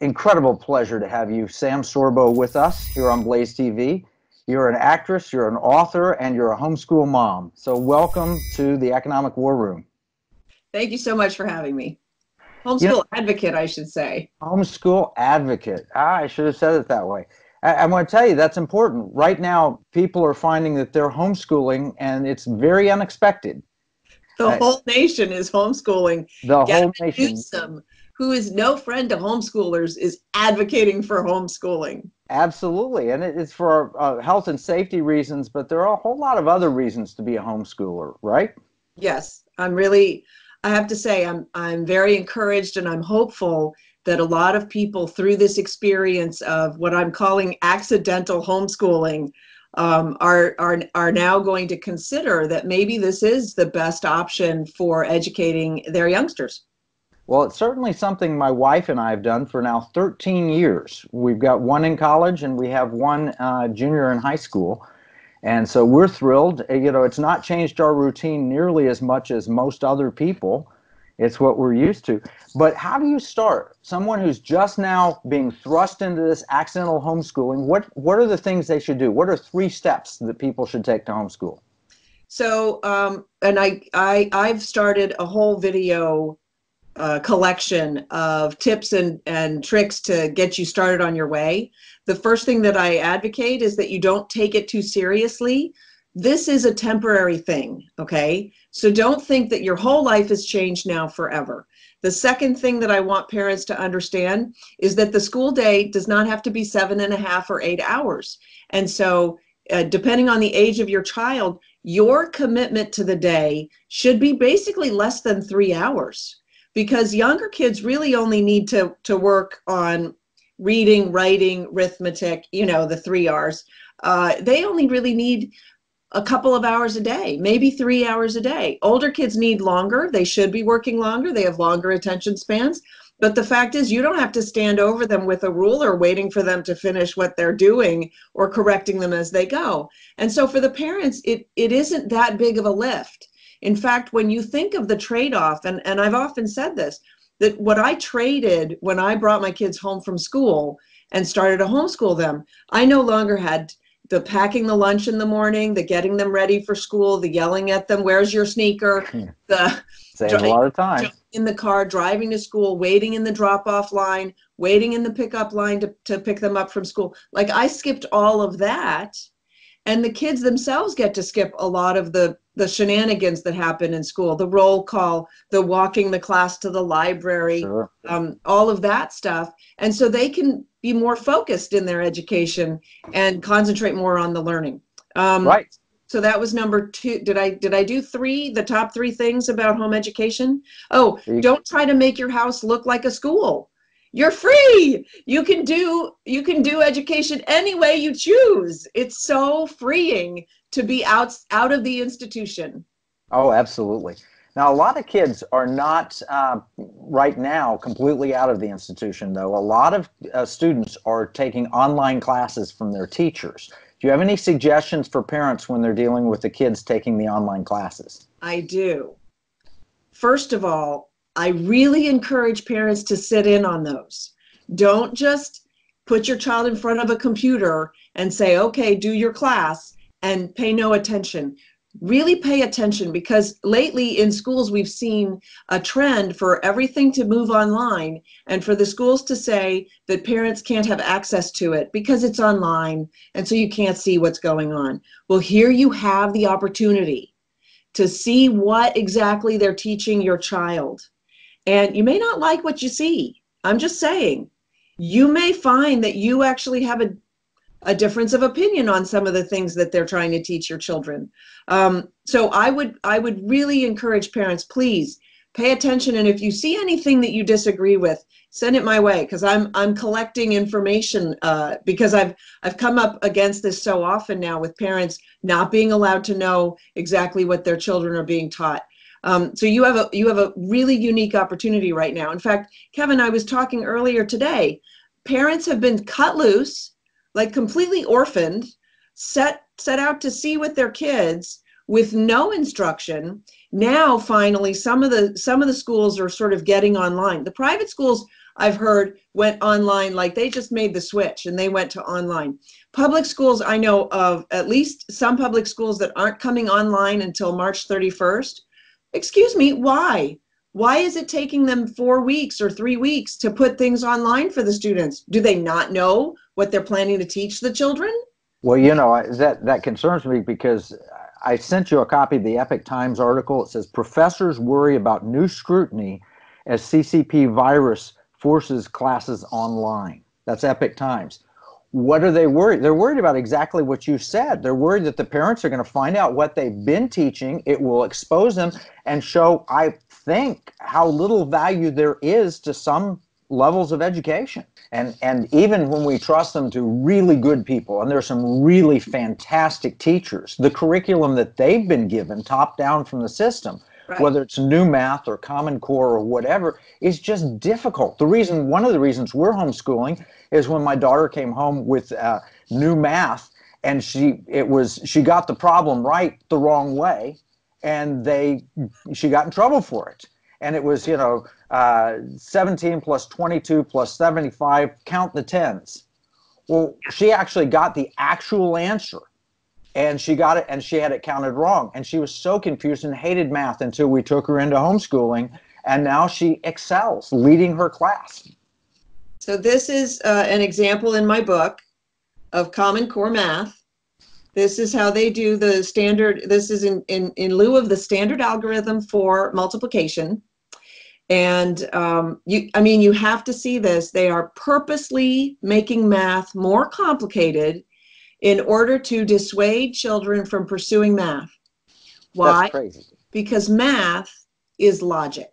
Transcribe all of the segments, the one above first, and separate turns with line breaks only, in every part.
incredible pleasure to have you, Sam Sorbo, with us here on Blaze TV. You're an actress, you're an author, and you're a homeschool mom. So, welcome to the Economic War Room.
Thank you so much for having me. Homeschool you know, advocate, I should say.
Homeschool advocate. Ah, I should have said it that way. I, I want to tell you that's important. Right now, people are finding that they're homeschooling, and it's very unexpected.
The uh, whole nation is homeschooling.
The Gavin whole nation.
Newsom, who is no friend to homeschoolers, is advocating for homeschooling.
Absolutely, and it's for uh, health and safety reasons, but there are a whole lot of other reasons to be a homeschooler, right?
Yes, I'm really. I have to say, I'm I'm very encouraged and I'm hopeful that a lot of people through this experience of what I'm calling accidental homeschooling um, are, are, are now going to consider that maybe this is the best option for educating their youngsters.
Well, it's certainly something my wife and I have done for now 13 years. We've got one in college and we have one uh, junior in high school. And so we're thrilled. You know, it's not changed our routine nearly as much as most other people. It's what we're used to. But how do you start? Someone who's just now being thrust into this accidental homeschooling, what, what are the things they should do? What are three steps that people should take to homeschool?
So, um, and I, I, I've started a whole video uh, collection of tips and, and tricks to get you started on your way. The first thing that I advocate is that you don't take it too seriously this is a temporary thing, okay? So don't think that your whole life has changed now forever. The second thing that I want parents to understand is that the school day does not have to be seven and a half or eight hours. And so, uh, depending on the age of your child, your commitment to the day should be basically less than three hours because younger kids really only need to, to work on reading, writing, arithmetic, you know, the three R's. Uh, they only really need a couple of hours a day, maybe three hours a day. Older kids need longer. They should be working longer. They have longer attention spans. But the fact is, you don't have to stand over them with a ruler waiting for them to finish what they're doing or correcting them as they go. And so for the parents, it, it isn't that big of a lift. In fact, when you think of the trade off, and, and I've often said this, that what I traded when I brought my kids home from school and started to homeschool them, I no longer had the packing the lunch in the morning, the getting them ready for school, the yelling at them, "Where's your sneaker?"
The saves a lot of time
in the car, driving to school, waiting in the drop-off line, waiting in the pickup line to, to pick them up from school. Like I skipped all of that, and the kids themselves get to skip a lot of the the shenanigans that happen in school, the roll call, the walking the class to the library, sure. um, all of that stuff, and so they can be more focused in their education and concentrate more on the learning.
Um, right.
So that was number two. Did I did I do three? The top three things about home education. Oh, don't try to make your house look like a school. You're free. You can do you can do education any way you choose. It's so freeing to be out out of the institution.
Oh, absolutely. Now, a lot of kids are not uh, right now completely out of the institution, though. A lot of uh, students are taking online classes from their teachers. Do you have any suggestions for parents when they're dealing with the kids taking the online classes?
I do. First of all, I really encourage parents to sit in on those. Don't just put your child in front of a computer and say, okay, do your class and pay no attention really pay attention because lately in schools we've seen a trend for everything to move online and for the schools to say that parents can't have access to it because it's online and so you can't see what's going on. Well, here you have the opportunity to see what exactly they're teaching your child. And you may not like what you see. I'm just saying. You may find that you actually have a a difference of opinion on some of the things that they're trying to teach your children. Um, so I would I would really encourage parents, please pay attention, and if you see anything that you disagree with, send it my way because I'm I'm collecting information uh, because I've I've come up against this so often now with parents not being allowed to know exactly what their children are being taught. Um, so you have a you have a really unique opportunity right now. In fact, Kevin, I was talking earlier today. Parents have been cut loose like completely orphaned, set set out to sea with their kids with no instruction. Now, finally, some of the some of the schools are sort of getting online. The private schools I've heard went online like they just made the switch and they went to online. Public schools, I know of at least some public schools that aren't coming online until March 31st. Excuse me, why? Why is it taking them four weeks or three weeks to put things online for the students? Do they not know what they're planning to teach the children?
Well, you know, that, that concerns me because I sent you a copy of the Epoch Times article. It says professors worry about new scrutiny as CCP virus forces classes online. That's Epoch Times. What are they worried? They're worried about exactly what you said. They're worried that the parents are going to find out what they've been teaching. It will expose them and show, I think, how little value there is to some levels of education. And and even when we trust them to really good people, and there's some really fantastic teachers, the curriculum that they've been given, top down from the system, right. whether it's new math or Common Core or whatever, is just difficult. The reason, one of the reasons we're homeschooling is when my daughter came home with uh, new math, and she it was she got the problem right the wrong way, and they she got in trouble for it. And it was you know uh, 17 plus 22 plus 75 count the tens. Well she actually got the actual answer and she got it and she had it counted wrong. And she was so confused and hated math until we took her into homeschooling and now she excels leading her class
so this is uh, an example in my book of common core math this is how they do the standard this is in, in in lieu of the standard algorithm for multiplication and um, you, I mean, you have to see this. They are purposely making math more complicated in order to dissuade children from pursuing math. Why? Because math is logic.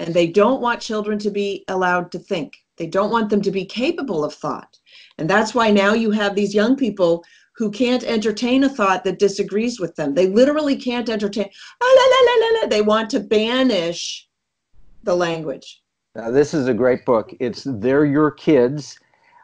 And they don't want children to be allowed to think. They don't want them to be capable of thought. And that's why now you have these young people who can't entertain a thought that disagrees with them. They literally can't entertain. Ah, la, la, la, They want to banish the language.
Now, this is a great book. It's They're Your Kids,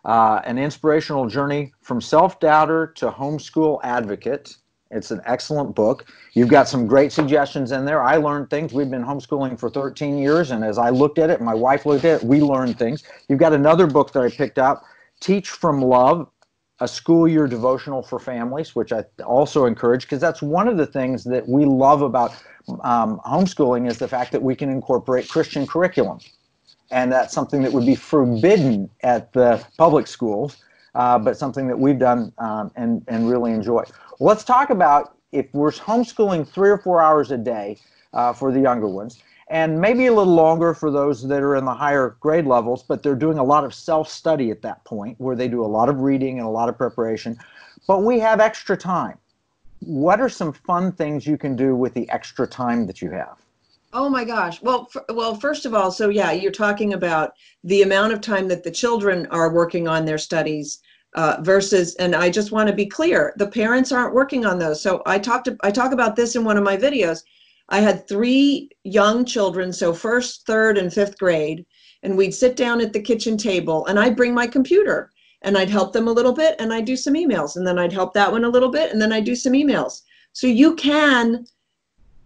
uh, an inspirational journey from self doubter to homeschool advocate. It's an excellent book. You've got some great suggestions in there. I learned things. We've been homeschooling for 13 years, and as I looked at it, my wife looked at it, we learned things. You've got another book that I picked up, Teach from Love a school year devotional for families, which I also encourage because that's one of the things that we love about um, homeschooling is the fact that we can incorporate Christian curriculum. And that's something that would be forbidden at the public schools, uh, but something that we've done um, and, and really enjoy. Let's talk about if we're homeschooling three or four hours a day uh, for the younger ones and maybe a little longer for those that are in the higher grade levels, but they're doing a lot of self study at that point where they do a lot of reading and a lot of preparation. But we have extra time. What are some fun things you can do with the extra time that you have?
Oh my gosh. Well, f- well, first of all, so yeah, you're talking about the amount of time that the children are working on their studies uh, versus, and I just want to be clear, the parents aren't working on those. So I talked, I talk about this in one of my videos I had three young children, so first, third, and fifth grade, and we'd sit down at the kitchen table and I'd bring my computer and I'd help them a little bit and I'd do some emails and then I'd help that one a little bit and then I'd do some emails. So you can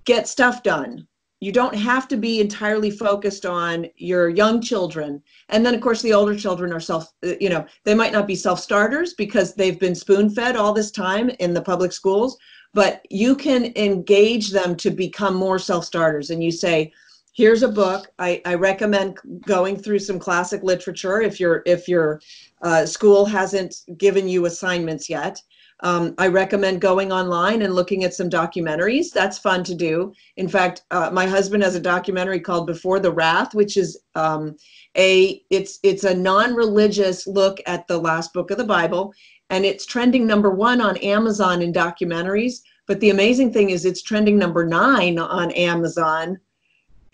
get stuff done. You don't have to be entirely focused on your young children. And then, of course, the older children are self, uh, you know, they might not be self starters because they've been spoon fed all this time in the public schools, but you can engage them to become more self-starters and you say here's a book I, I recommend going through some classic literature if you're if your uh, school hasn't given you assignments yet. Um, i recommend going online and looking at some documentaries. That's fun to do. In fact uh, my husband has a documentary called before the wrath which is um, a it's it's a non-religious look at the last book of the bible and it's trending number one on Amazon in documentaries. But the amazing thing is, it's trending number nine on Amazon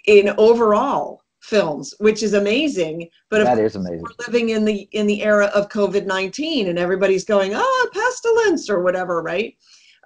in overall films, which is amazing. But
that is amazing.
We're living in the in the era of COVID nineteen, and everybody's going, "Oh, pestilence" or whatever, right?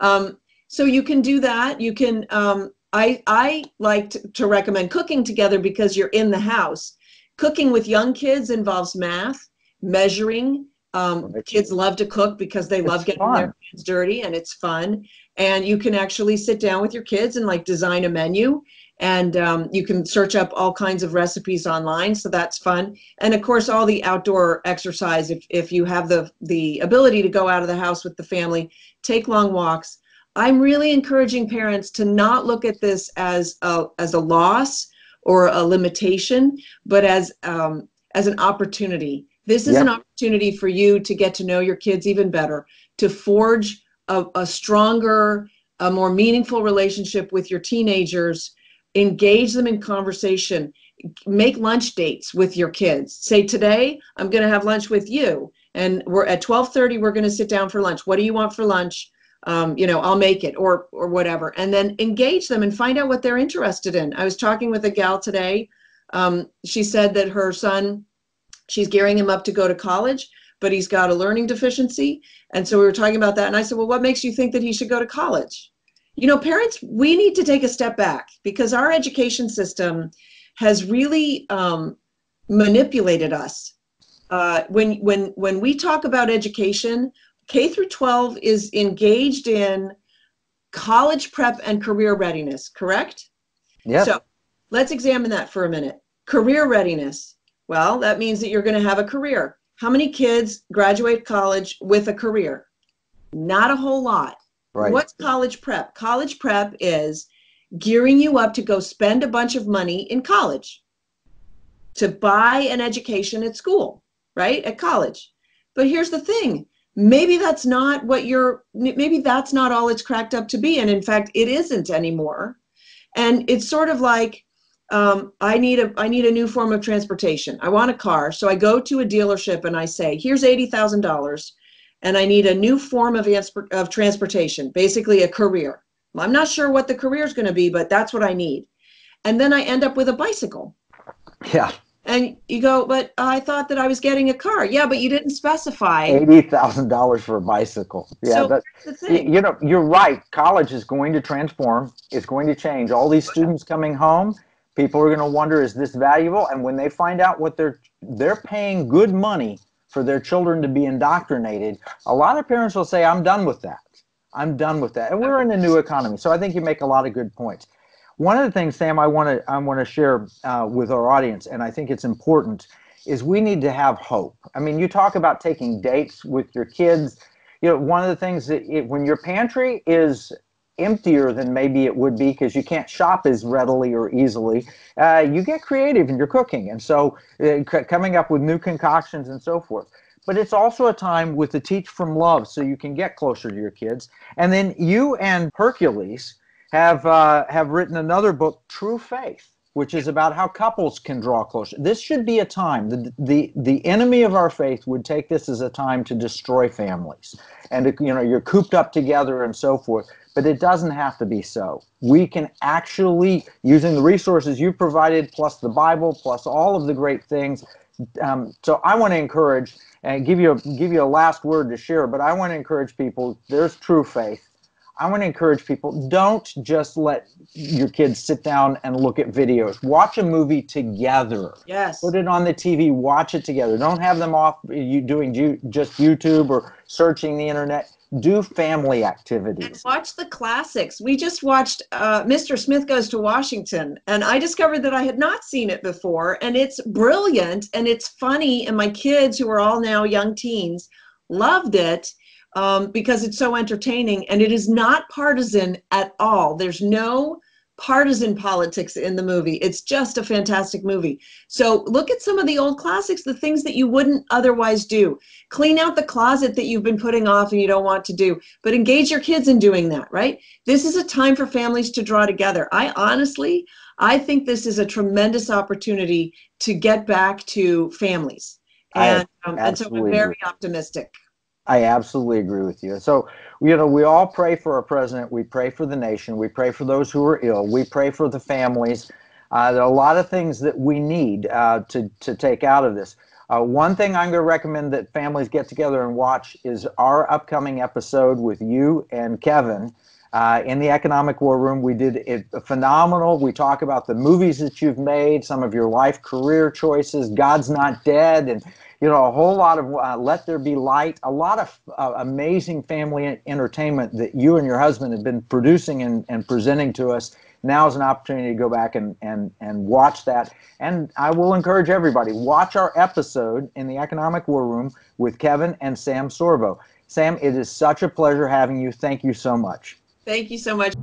Um, so you can do that. You can. Um, I I like to, to recommend cooking together because you're in the house. Cooking with young kids involves math, measuring, um, kids love to cook because they love getting fun. their hands dirty and it's fun. and you can actually sit down with your kids and like design a menu and um, you can search up all kinds of recipes online so that's fun. And of course all the outdoor exercise if, if you have the the ability to go out of the house with the family take long walks. I'm really encouraging parents to not look at this as a as a loss or a limitation but as um, as an opportunity. This is yep. an opportunity for you to get to know your kids even better to forge a, a stronger a more meaningful relationship with your teenagers engage them in conversation make lunch dates with your kids. Say today i'm going to have lunch with you and we're at 12.30 we're going to sit down for lunch. What do you want for lunch? Um, you know i'll make it or or whatever. And then engage them and find out what they're interested in. I was talking with a gal today. Um, she said that her son she's gearing him up to go to college but he's got a learning deficiency. And so we were talking about that and i said well what makes you think that he should go to college you know, parents, we need to take a step back because our education system has really um, manipulated us. Uh, when when when we talk about education, K through 12 is engaged in college prep and career readiness, correct?
Yeah.
So let's examine that for a minute. Career readiness. Well, that means that you're going to have a career. How many kids graduate college with a career? Not a whole lot. Right. What's college prep? College prep is gearing you up to go spend a bunch of money in college, to buy an education at school, right? At college. But here's the thing maybe that's not what you're, maybe that's not all it's cracked up to be. And in fact, it isn't anymore. And it's sort of like, um, I need a I need a new form of transportation. I want a car, so I go to a dealership and I say, "Here's eighty thousand dollars and I need a new form of, of transportation, basically a career. I'm not sure what the career is going to be, but that's what I need. And then I end up with a bicycle.
Yeah.
And you go, but I thought that I was getting a car. Yeah, but you didn't specify.
Eighty thousand dollars for a bicycle. Yeah, so that's you know you're right. College is going to transform. It's going to change. All these students coming home, people are going to wonder, is this valuable? And when they find out what they're they're paying good money for their children to be indoctrinated, a lot of parents will say, I'm done with that. I'm done with that. And we're in a new economy. So I think you make a lot of good points. One of the things, Sam, I want to I want to share uh, with our audience, and I think it's important, is we need to have hope. I mean, you talk about taking dates with your kids. You know, one of the things that it, when your pantry is emptier than maybe it would be because you can't shop as readily or easily, uh, you get creative in your cooking. And so uh, c- coming up with new concoctions and so forth. But it's also a time with the Teach from Love so you can get closer to your kids. And then you and Hercules have, uh, have written another book, True Faith which is about how couples can draw closer. This should be a time the the the enemy of our faith would take this as a time to destroy families, and you know you're cooped up together and so forth. But it doesn't have to be so. We can actually, using the resources you provided, plus the Bible, plus all of the great things. Um, so I want to encourage and give you a, give you a last word to share. But I want to encourage people. There's true faith I want to encourage people don't just let your kids sit down and look at videos. Watch a movie together.
Yes.
Put it on the TV, watch it together. Don't have them off you doing just YouTube or searching the internet. Do family activities. And
watch the classics. We just watched uh, Mr. Smith Goes to Washington, and I discovered that I had not seen it before, and it's brilliant and it's funny. And my kids, who are all now young teens, loved it um, because it's so entertaining and it is not partisan at all. There's no partisan politics in the movie. It's just a fantastic movie. So look at some of the old classics, the things that you wouldn't otherwise do. Clean out the closet that you've been putting off and you don't want to do, but engage your kids in doing that, right? This is a time for families to draw together. I honestly, I think this is a tremendous opportunity to get back to families. And, um, and so I'm very optimistic.
I absolutely agree with you. So, you know, we all pray for our president. We pray for the nation. We pray for those who are ill. We pray for the families. Uh, there are a lot of things that we need uh, to, to take out of this. Uh, one thing I'm going to recommend that families get together and watch is our upcoming episode with you and Kevin uh, in the Economic War Room. We did it phenomenal. We talk about the movies that you've made, some of your life career choices, God's Not Dead, and you know a whole lot of uh, Let There Be Light, a lot of uh, amazing family entertainment that you and your husband have been producing and, and presenting to us. Now is an opportunity to go back and, and, and watch that. And I will encourage everybody, watch our episode in the Economic War Room with Kevin and Sam Sorbo. Sam, it is such a pleasure having you. Thank you so much.
Thank you so much.